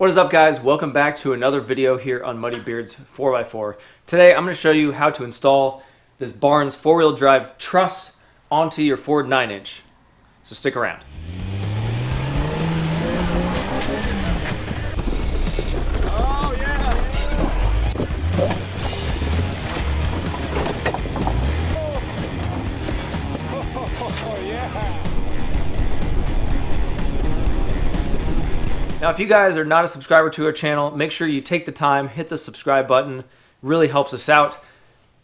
What is up guys? Welcome back to another video here on Muddy Beards 4x4. Today I'm going to show you how to install this Barnes four-wheel drive truss onto your Ford 9-inch. So stick around. Now, if you guys are not a subscriber to our channel, make sure you take the time, hit the subscribe button. Really helps us out.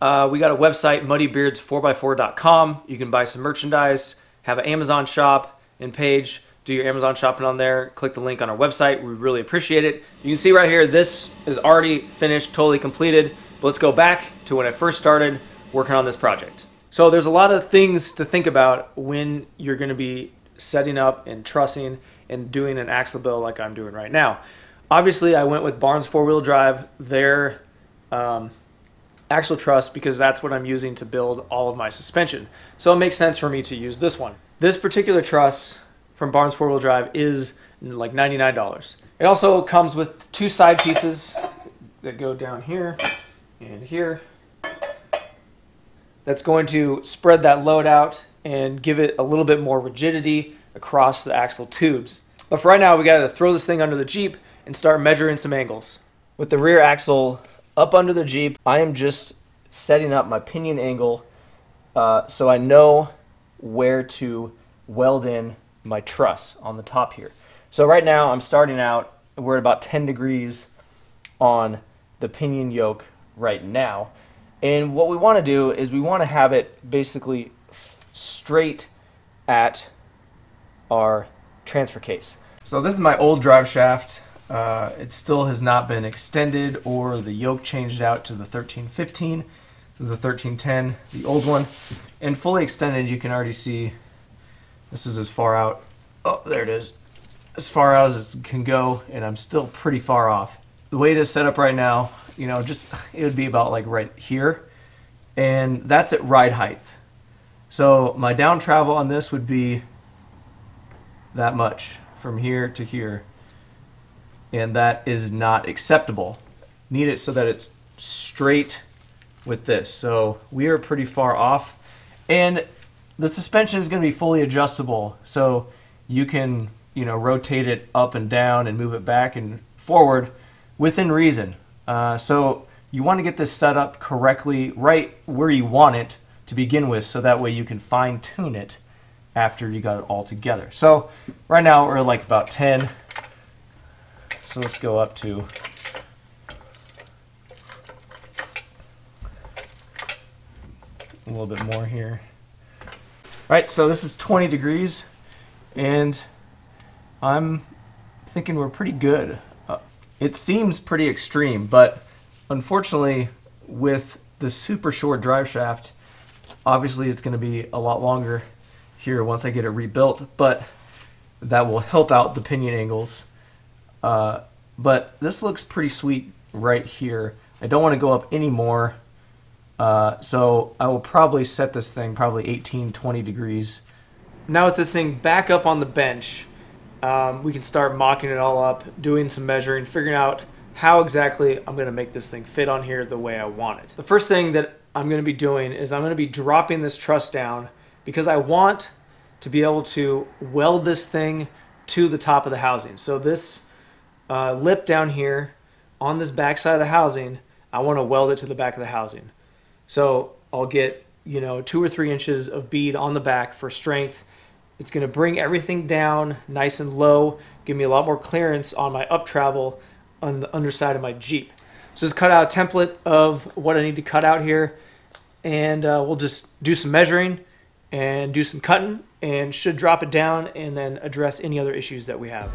Uh, we got a website, muddybeards4x4.com. You can buy some merchandise, have an Amazon shop and page. Do your Amazon shopping on there. Click the link on our website. We really appreciate it. You can see right here, this is already finished, totally completed. But let's go back to when I first started working on this project. So there's a lot of things to think about when you're going to be setting up and trussing and doing an axle build like I'm doing right now. Obviously, I went with Barnes four wheel drive, their um, axle truss, because that's what I'm using to build all of my suspension. So it makes sense for me to use this one. This particular truss from Barnes four wheel drive is like $99. It also comes with two side pieces that go down here and here. That's going to spread that load out and give it a little bit more rigidity across the axle tubes. But for right now, we got to throw this thing under the Jeep and start measuring some angles. With the rear axle up under the Jeep, I am just setting up my pinion angle uh, so I know where to weld in my truss on the top here. So right now I'm starting out, we're at about 10 degrees on the pinion yoke right now. And what we want to do is we want to have it basically straight at our transfer case. So this is my old drive shaft. Uh, it still has not been extended or the yoke changed out to the 1315. So the 1310, the old one. And fully extended, you can already see this is as far out. Oh, there it is. As far out as it can go, and I'm still pretty far off. The way it is set up right now, you know, just it would be about like right here. And that's at ride height. So my down travel on this would be that much from here to here. And that is not acceptable. Need it so that it's straight with this. So we are pretty far off. And the suspension is going to be fully adjustable. So you can, you know, rotate it up and down and move it back and forward within reason. Uh, so you want to get this set up correctly right where you want it to begin with so that way you can fine tune it after you got it all together. So right now we're like about 10. So let's go up to a little bit more here. All right, so this is 20 degrees and I'm thinking we're pretty good. Uh, it seems pretty extreme, but unfortunately with the super short drive shaft, obviously it's going to be a lot longer here once I get it rebuilt, but that will help out the pinion angles. Uh, but this looks pretty sweet right here. I don't want to go up any more, uh, so I will probably set this thing probably 18, 20 degrees. Now with this thing back up on the bench, um, we can start mocking it all up, doing some measuring, figuring out how exactly I'm going to make this thing fit on here the way I want it. The first thing that I'm going to be doing is I'm going to be dropping this truss down because I want to be able to weld this thing to the top of the housing. So this uh, lip down here on this back side of the housing, I want to weld it to the back of the housing. So I'll get, you know, two or three inches of bead on the back for strength. It's going to bring everything down nice and low, give me a lot more clearance on my up travel on the underside of my Jeep. So just cut out a template of what I need to cut out here and uh, we'll just do some measuring and do some cutting and should drop it down and then address any other issues that we have.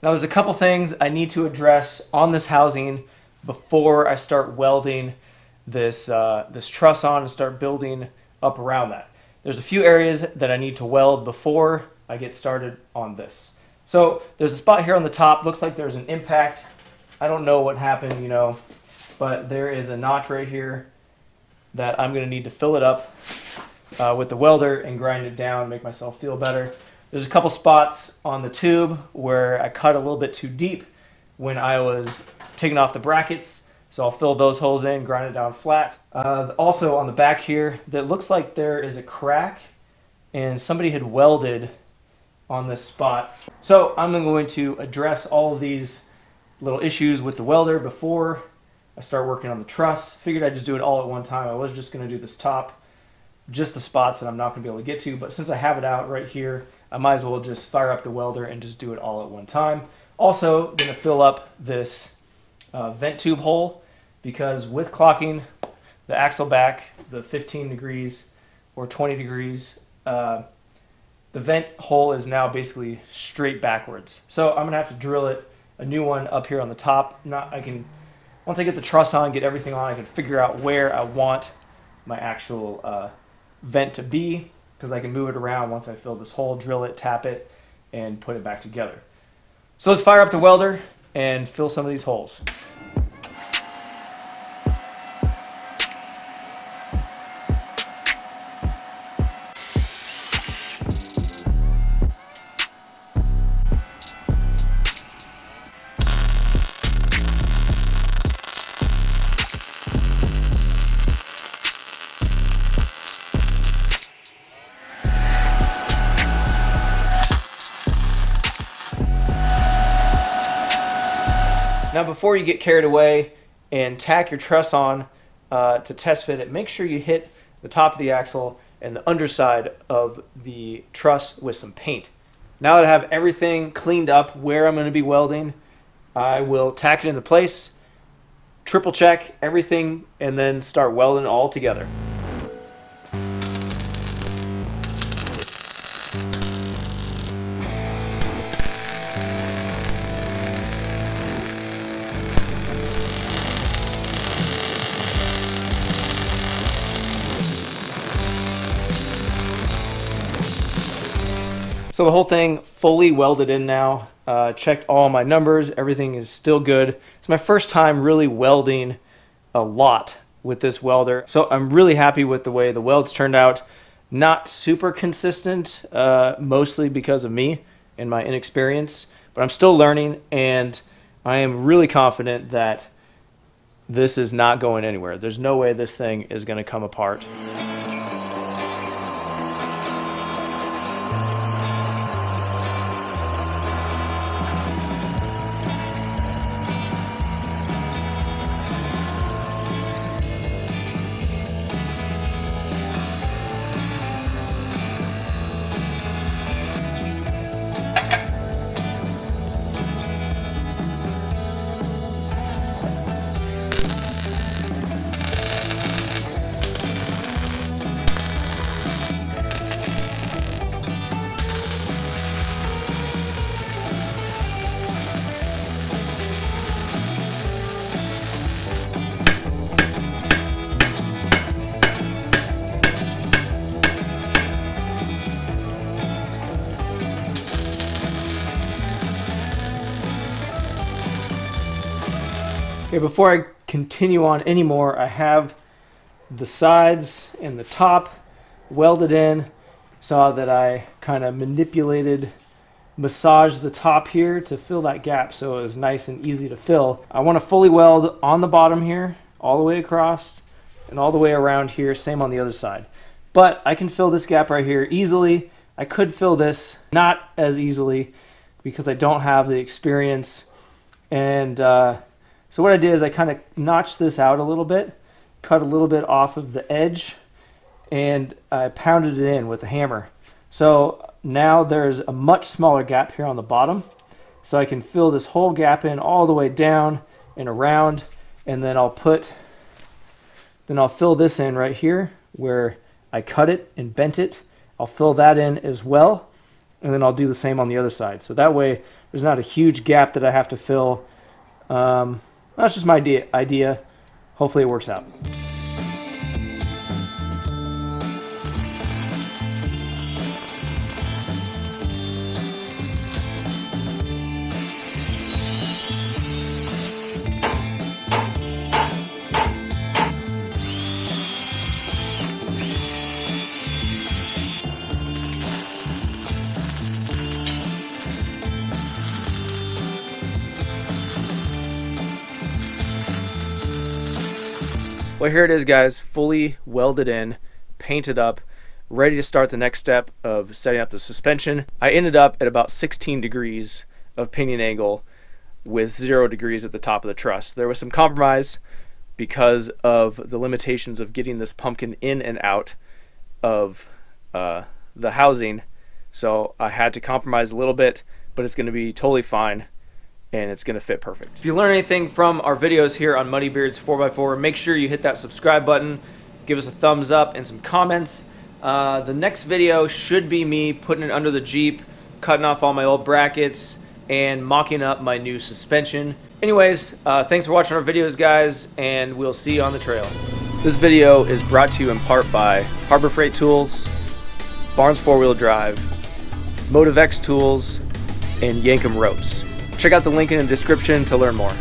Now there's a couple things I need to address on this housing before I start welding this, uh, this truss on and start building up around that. There's a few areas that I need to weld before I get started on this. So there's a spot here on the top, looks like there's an impact. I don't know what happened, you know, but there is a notch right here that I'm gonna need to fill it up uh, with the welder and grind it down, make myself feel better. There's a couple spots on the tube where I cut a little bit too deep when I was taking off the brackets. So I'll fill those holes in, grind it down flat. Uh, also on the back here, that looks like there is a crack and somebody had welded on this spot. So I'm going to address all of these little issues with the welder before I start working on the truss. Figured I'd just do it all at one time. I was just gonna do this top, just the spots that I'm not gonna be able to get to, but since I have it out right here, I might as well just fire up the welder and just do it all at one time. Also, gonna fill up this uh, vent tube hole because with clocking the axle back, the 15 degrees or 20 degrees, uh, the vent hole is now basically straight backwards. So I'm gonna have to drill it a new one up here on the top. Not I can once I get the truss on, get everything on, I can figure out where I want my actual uh, vent to be because I can move it around once I fill this hole, drill it, tap it, and put it back together. So let's fire up the welder and fill some of these holes. Now before you get carried away and tack your truss on uh, to test fit it, make sure you hit the top of the axle and the underside of the truss with some paint. Now that I have everything cleaned up where I'm going to be welding, I will tack it into place, triple check everything, and then start welding all together. So the whole thing fully welded in now. Uh, checked all my numbers. Everything is still good. It's my first time really welding a lot with this welder. So I'm really happy with the way the welds turned out. Not super consistent, uh, mostly because of me and my inexperience, but I'm still learning and I am really confident that this is not going anywhere. There's no way this thing is going to come apart. Okay, before I continue on anymore, I have the sides and the top welded in. Saw that I kind of manipulated, massaged the top here to fill that gap so it was nice and easy to fill. I want to fully weld on the bottom here, all the way across, and all the way around here, same on the other side. But I can fill this gap right here easily. I could fill this not as easily because I don't have the experience and uh, so what I did is I kind of notched this out a little bit, cut a little bit off of the edge, and I pounded it in with a hammer. So now there's a much smaller gap here on the bottom. So I can fill this whole gap in all the way down and around, and then I'll put, then I'll fill this in right here where I cut it and bent it. I'll fill that in as well. and then I'll do the same on the other side. So that way there's not a huge gap that I have to fill. Um, that's just my idea. Hopefully it works out. Well, here it is, guys, fully welded in, painted up, ready to start the next step of setting up the suspension. I ended up at about 16 degrees of pinion angle with zero degrees at the top of the truss. There was some compromise because of the limitations of getting this pumpkin in and out of uh, the housing. So I had to compromise a little bit, but it's going to be totally fine and it's going to fit perfect. If you learn anything from our videos here on Muddy Beards 4x4, make sure you hit that subscribe button, give us a thumbs up and some comments. Uh, the next video should be me putting it under the Jeep, cutting off all my old brackets, and mocking up my new suspension. Anyways, uh, thanks for watching our videos, guys, and we'll see you on the trail. This video is brought to you in part by Harbor Freight Tools, Barnes 4-Wheel Drive, Motiv X Tools, and Yankum Ropes. Check out the link in the description to learn more.